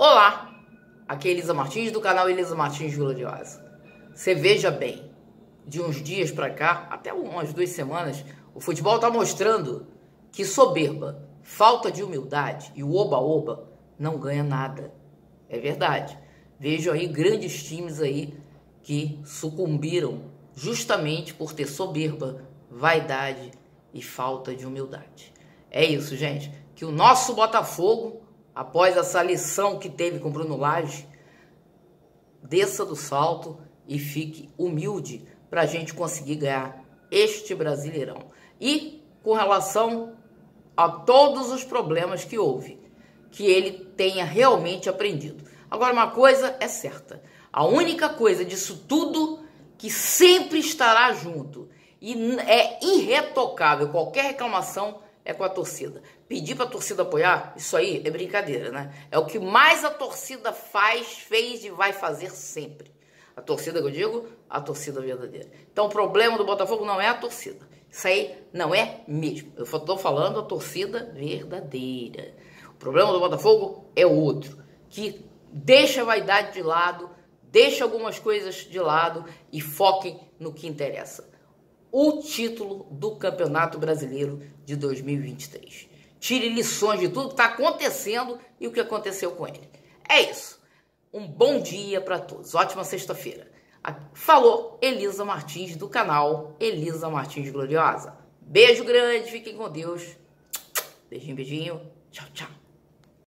Olá, aqui é Elisa Martins do canal Elisa Martins Gloriosa. Você veja bem, de uns dias para cá, até umas duas semanas, o futebol está mostrando que soberba, falta de humildade e o oba-oba não ganha nada. É verdade. Vejo aí grandes times aí que sucumbiram justamente por ter soberba, vaidade e falta de humildade. É isso, gente. Que o nosso Botafogo após essa lição que teve com Bruno Lage, desça do salto e fique humilde para a gente conseguir ganhar este Brasileirão. E com relação a todos os problemas que houve, que ele tenha realmente aprendido. Agora, uma coisa é certa: a única coisa disso tudo que sempre estará junto e é irretocável qualquer reclamação é com a torcida. Pedir para a torcida apoiar, isso aí é brincadeira, né? É o que mais a torcida faz, fez e vai fazer sempre. A torcida que eu digo, a torcida verdadeira. Então o problema do Botafogo não é a torcida. Isso aí não é mesmo. Eu estou falando a torcida verdadeira. O problema do Botafogo é outro, que deixa a vaidade de lado, deixa algumas coisas de lado e foquem no que interessa o título do Campeonato Brasileiro de 2023. Tire lições de tudo que está acontecendo e o que aconteceu com ele. É isso. Um bom dia para todos. Ótima sexta-feira. Falou Elisa Martins do canal Elisa Martins Gloriosa. Beijo grande, fiquem com Deus. Beijinho, beijinho. Tchau, tchau.